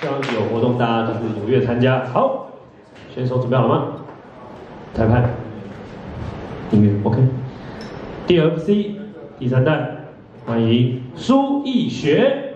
希望有活动大家就是踊跃参加。好，选手准备好了吗？裁判，音乐 OK。DFC 第三代，欢迎苏逸学。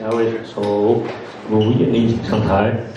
下位选手卢彦林上台。